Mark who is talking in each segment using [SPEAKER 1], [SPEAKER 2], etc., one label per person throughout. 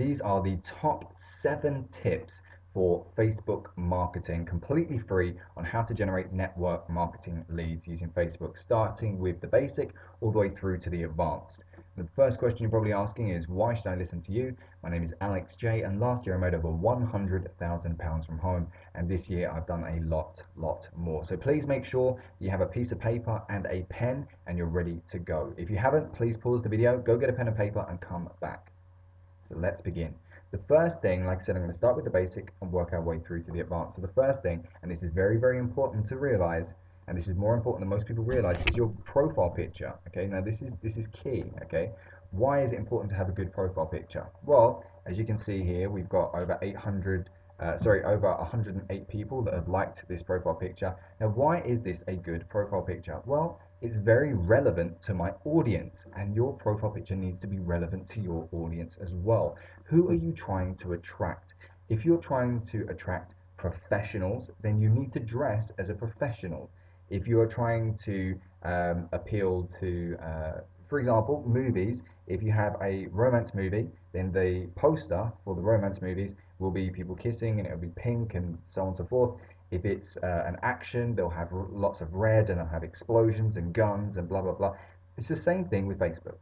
[SPEAKER 1] these are the top seven tips for Facebook marketing, completely free on how to generate network marketing leads using Facebook, starting with the basic all the way through to the advanced. The first question you're probably asking is, why should I listen to you? My name is Alex Jay, and last year I made over £100,000 from home, and this year I've done a lot, lot more. So please make sure you have a piece of paper and a pen, and you're ready to go. If you haven't, please pause the video, go get a pen and paper, and come back. So let's begin. The first thing, like I said, I'm going to start with the basic and work our way through to the advanced. So the first thing, and this is very, very important to realize, and this is more important than most people realize, is your profile picture. Okay, now this is this is key. Okay, why is it important to have a good profile picture? Well, as you can see here, we've got over 800. Uh, sorry, over 108 people that have liked this profile picture. Now, why is this a good profile picture? Well, it's very relevant to my audience, and your profile picture needs to be relevant to your audience as well. Who are you trying to attract? If you're trying to attract professionals, then you need to dress as a professional. If you are trying to um, appeal to, uh, for example, movies, if you have a romance movie, then the poster for the romance movies will be people kissing and it'll be pink and so on and so forth. If it's uh, an action, they'll have lots of red and they'll have explosions and guns and blah, blah, blah. It's the same thing with Facebook.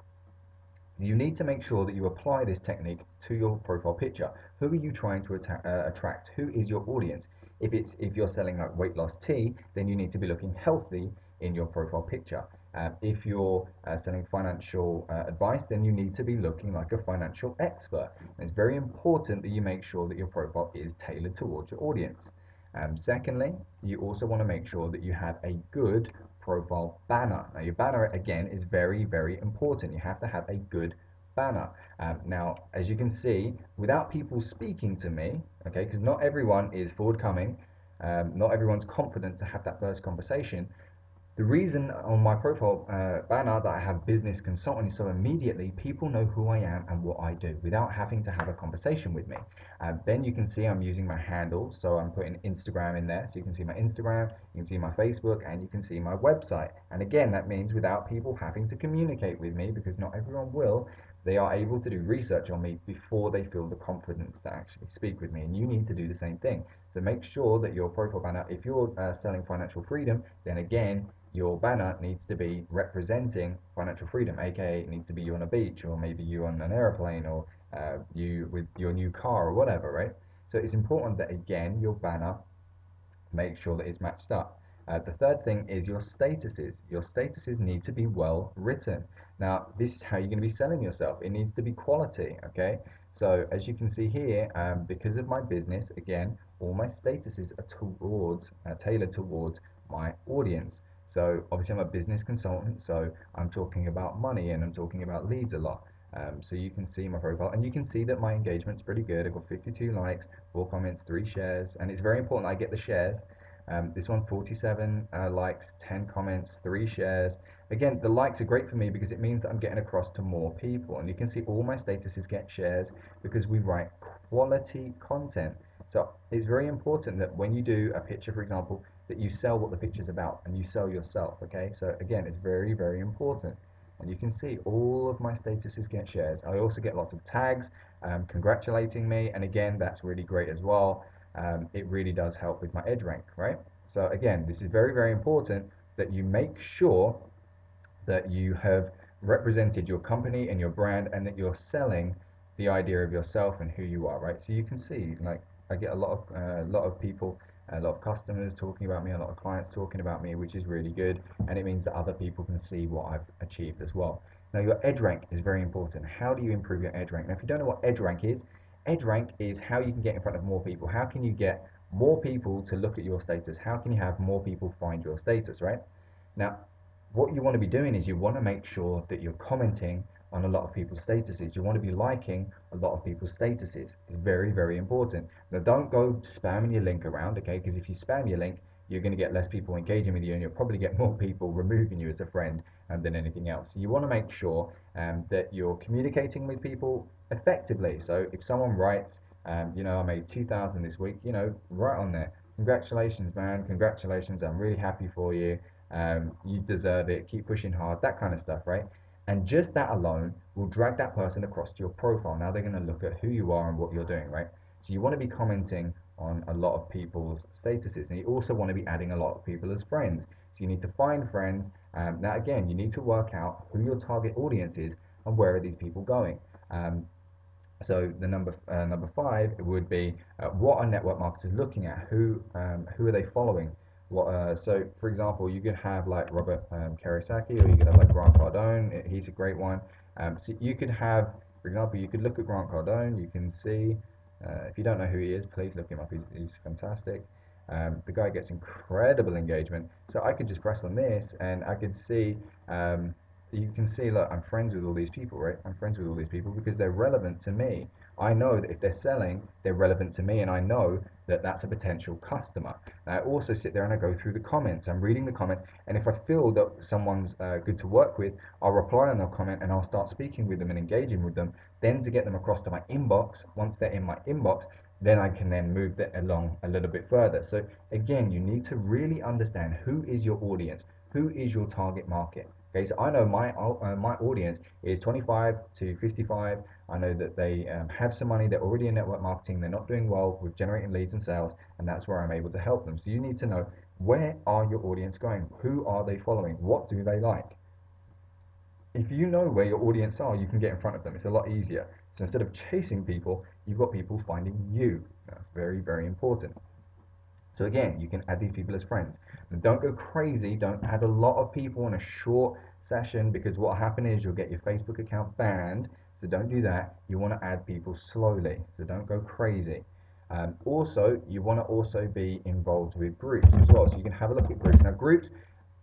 [SPEAKER 1] You need to make sure that you apply this technique to your profile picture. Who are you trying to uh, attract? Who is your audience? If it's if you're selling like weight loss tea, then you need to be looking healthy in your profile picture. Uh, if you're uh, selling financial uh, advice, then you need to be looking like a financial expert. And it's very important that you make sure that your profile is tailored towards your audience. Um, secondly, you also want to make sure that you have a good profile banner. Now, your banner, again, is very, very important. You have to have a good banner. Um, now, as you can see, without people speaking to me, okay, because not everyone is forthcoming, um, not everyone's confident to have that first conversation, the reason on my profile uh, banner that I have business consultant is so immediately people know who I am and what I do without having to have a conversation with me. Uh, then you can see I'm using my handle, so I'm putting Instagram in there. So you can see my Instagram, you can see my Facebook, and you can see my website. And again, that means without people having to communicate with me because not everyone will, they are able to do research on me before they feel the confidence to actually speak with me. And you need to do the same thing. So make sure that your profile banner, if you're uh, selling financial freedom, then again, your banner needs to be representing financial freedom, aka it needs to be you on a beach, or maybe you on an aeroplane, or uh, you with your new car, or whatever, right? So it's important that again your banner make sure that it's matched up. Uh, the third thing is your statuses. Your statuses need to be well written. Now, this is how you're going to be selling yourself. It needs to be quality, okay? So as you can see here, um, because of my business, again, all my statuses are towards, uh, tailored towards my audience. So obviously I'm a business consultant, so I'm talking about money and I'm talking about leads a lot. Um, so you can see my profile and you can see that my engagement's pretty good. I've got 52 likes, 4 comments, 3 shares, and it's very important I get the shares. Um, this one 47 uh, likes, 10 comments, 3 shares. Again, the likes are great for me because it means that I'm getting across to more people. And you can see all my statuses get shares because we write quality content. So it's very important that when you do a picture, for example, that you sell what the picture's about and you sell yourself okay? So again it's very very important. And you can see all of my statuses get shares. I also get lots of tags um, congratulating me. And again that's really great as well. Um, it really does help with my edge rank right? So again this is very very important that you make sure that you have represented your company and your brand and that you're selling the idea of yourself and who you are right? So you can see like I get a lot of uh, a lot of people a lot of customers talking about me, a lot of clients talking about me, which is really good. And it means that other people can see what I've achieved as well. Now, your edge rank is very important. How do you improve your edge rank? Now, if you don't know what edge rank is, edge rank is how you can get in front of more people. How can you get more people to look at your status? How can you have more people find your status, right? Now, what you want to be doing is you want to make sure that you're commenting on a lot of people's statuses. You want to be liking a lot of people's statuses. It's very, very important. Now, don't go spamming your link around, okay? Because if you spam your link, you're going to get less people engaging with you, and you'll probably get more people removing you as a friend um, than anything else. So you want to make sure um, that you're communicating with people effectively. So if someone writes, um, you know, I made 2,000 this week, you know, right on there. Congratulations, man. Congratulations. I'm really happy for you. Um, you deserve it. Keep pushing hard. That kind of stuff, right? And just that alone will drag that person across to your profile. Now they're going to look at who you are and what you're doing, right? So you want to be commenting on a lot of people's statuses. And you also want to be adding a lot of people as friends. So you need to find friends. Um, now, again, you need to work out who your target audience is and where are these people going. Um, so the number uh, number five would be uh, what are network marketers looking at? Who um, who are they following? What uh, so for example, you could have like Robert um, Kiyosaki, or you could have like Grant Cardone. He's a great one. Um, so you could have, for example, you could look at Grant Cardone. You can see uh, if you don't know who he is, please look him up. He's, he's fantastic. Um, the guy gets incredible engagement. So I could just press on this and I could see, um, you can see, look, I'm friends with all these people, right? I'm friends with all these people because they're relevant to me. I know that if they're selling, they're relevant to me, and I know that that's a potential customer. And I also sit there and I go through the comments. I'm reading the comments, and if I feel that someone's uh, good to work with, I'll reply on their comment and I'll start speaking with them and engaging with them. Then to get them across to my inbox, once they're in my inbox, then I can then move that along a little bit further. So again, you need to really understand who is your audience, who is your target market. Okay, so I know my uh, my audience is 25 to 55. I know that they um, have some money. They're already in network marketing. They're not doing well with generating leads and sales, and that's where I'm able to help them. So you need to know where are your audience going? Who are they following? What do they like? If you know where your audience are, you can get in front of them. It's a lot easier. So instead of chasing people, you've got people finding you. That's very, very important. So again, you can add these people as friends. And don't go crazy. Don't add a lot of people in a short session because what will happen is you'll get your Facebook account banned. So don't do that. You want to add people slowly. So don't go crazy. Um, also, you want to also be involved with groups as well. So you can have a look at groups. Now, groups,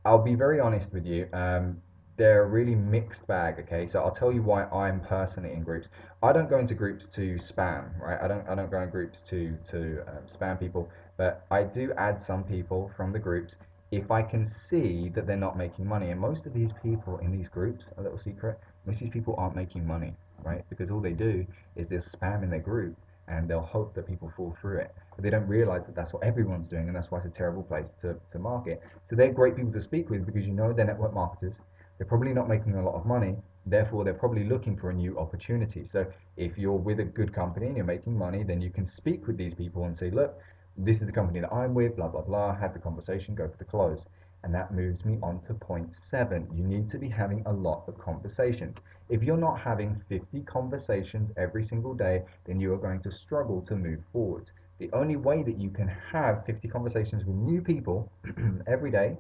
[SPEAKER 1] I'll be very honest with you. Um, they're a really mixed bag. Okay, so I'll tell you why I'm personally in groups. I don't go into groups to spam, right? I don't. I don't go in groups to to um, spam people. But I do add some people from the groups if I can see that they're not making money. And most of these people in these groups, a little secret, most of these people aren't making money, right? Because all they do is they're spamming their group and they'll hope that people fall through it. But they don't realize that that's what everyone's doing and that's why it's a terrible place to, to market. So they're great people to speak with because you know they're network marketers. They're probably not making a lot of money. Therefore, they're probably looking for a new opportunity. So if you're with a good company and you're making money, then you can speak with these people and say, look, this is the company that I'm with, blah, blah, blah, had the conversation, go for the close. And that moves me on to point seven. You need to be having a lot of conversations. If you're not having 50 conversations every single day, then you are going to struggle to move forwards. The only way that you can have 50 conversations with new people every day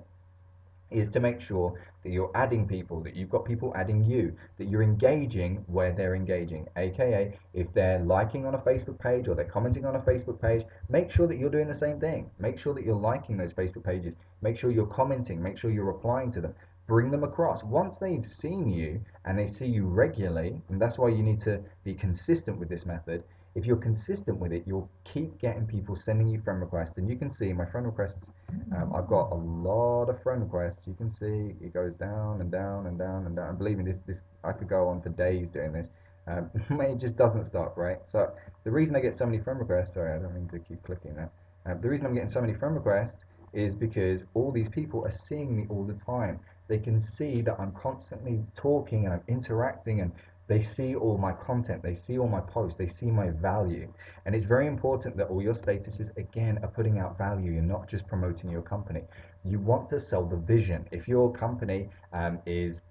[SPEAKER 1] is to make sure that you're adding people, that you've got people adding you, that you're engaging where they're engaging. AKA, if they're liking on a Facebook page or they're commenting on a Facebook page, make sure that you're doing the same thing. Make sure that you're liking those Facebook pages. Make sure you're commenting. Make sure you're replying to them. Bring them across. Once they've seen you and they see you regularly, and that's why you need to be consistent with this method, if you're consistent with it, you'll keep getting people sending you friend requests. And you can see my friend requests, um, I've got a lot of friend requests. You can see it goes down and down and down and down. And believe me, this, this I could go on for days doing this. Um, it just doesn't stop, right? So the reason I get so many friend requests, sorry, I don't mean to keep clicking that. Um, the reason I'm getting so many friend requests is because all these people are seeing me all the time. They can see that I'm constantly talking and I'm interacting and they see all my content, they see all my posts, they see my value. And it's very important that all your statuses, again, are putting out value. You're not just promoting your company. You want to sell the vision. If your company um, is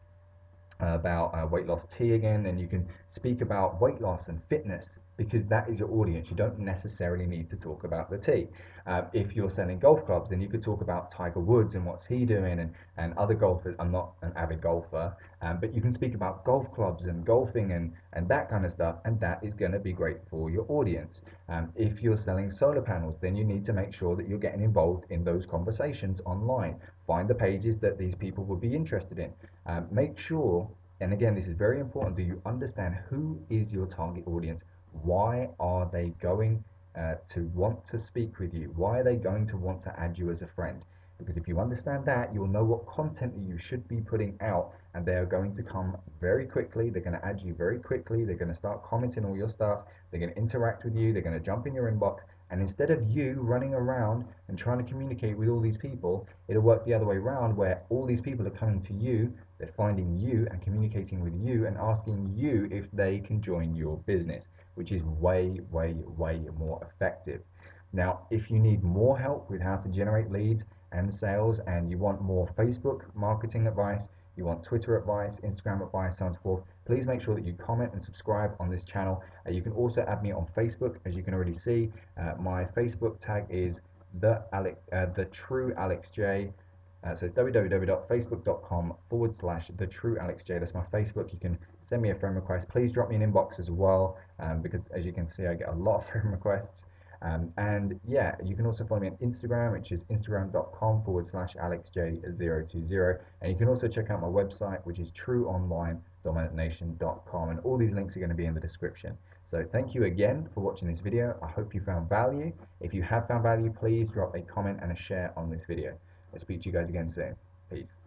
[SPEAKER 1] about uh, weight loss tea again, then you can speak about weight loss and fitness because that is your audience. You don't necessarily need to talk about the tea. Uh, if you're selling golf clubs, then you could talk about Tiger Woods and what's he doing and, and other golfers. I'm not an avid golfer, um, but you can speak about golf clubs and golfing and, and that kind of stuff, and that is going to be great for your audience. Um, if you're selling solar panels, then you need to make sure that you're getting involved in those conversations online. Find the pages that these people would be interested in. Um, make sure, and again, this is very important, do you understand who is your target audience? Why are they going uh, to want to speak with you? Why are they going to want to add you as a friend? because if you understand that, you'll know what content you should be putting out, and they are going to come very quickly. They're going to add you very quickly. They're going to start commenting all your stuff. They're going to interact with you. They're going to jump in your inbox. And instead of you running around and trying to communicate with all these people, it'll work the other way around where all these people are coming to you, they're finding you and communicating with you and asking you if they can join your business, which is way, way, way more effective. Now, if you need more help with how to generate leads and sales and you want more Facebook marketing advice, you want Twitter advice, Instagram advice, so on and so forth, please make sure that you comment and subscribe on this channel. Uh, you can also add me on Facebook, as you can already see. Uh, my Facebook tag is the Alex, uh, the True Alex Jay. Uh, so it's www.facebook.com forward slash the True Alex Jay. That's my Facebook. You can send me a friend request. Please drop me an inbox as well, um, because as you can see, I get a lot of friend requests. Um, and yeah, you can also follow me on Instagram, which is instagram.com forward slash alexj020. And you can also check out my website, which is trueonlinedomination.com. And all these links are going to be in the description. So thank you again for watching this video. I hope you found value. If you have found value, please drop a comment and a share on this video. I'll speak to you guys again soon. Peace.